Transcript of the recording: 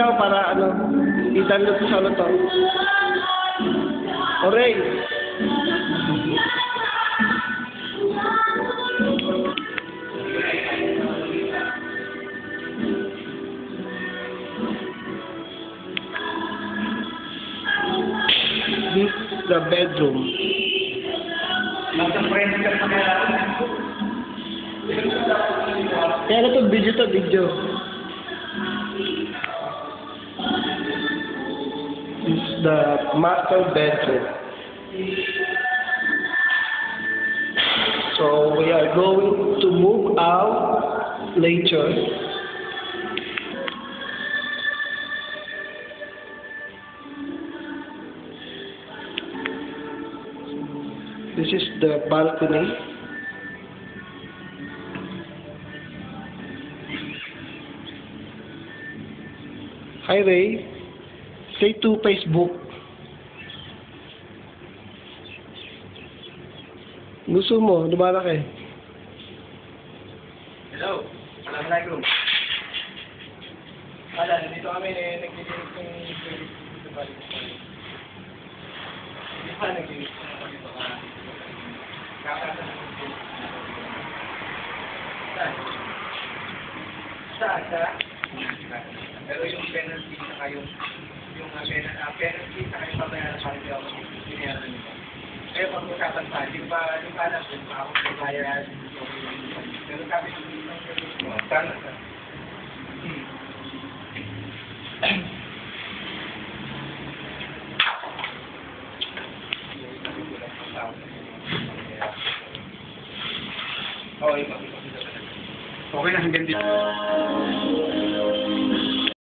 I-download mo sana to. Oray! This is the bedroom. Nasa friend ka kaya Kaya na to, video to, video. Is the master bedroom. So we are going to move out later. This is the balcony. Hi Ray. Say to Facebook. Gusto mo, lumalaki. Hello. Assalamualaikum. Ala, nandito kami eh, nagdidinig ng sa balik. Hindi pa nagdidinig ng balik? Saan? Pero yung penalty sa yung yung uh, penalty, sa yung pabayaran sa akin ako binayaran nila. Kaya pag usapan pa, di ba, di ba alam kung ako bayaran. Pero sabi ko, sana sa Okay na, hanggang dito.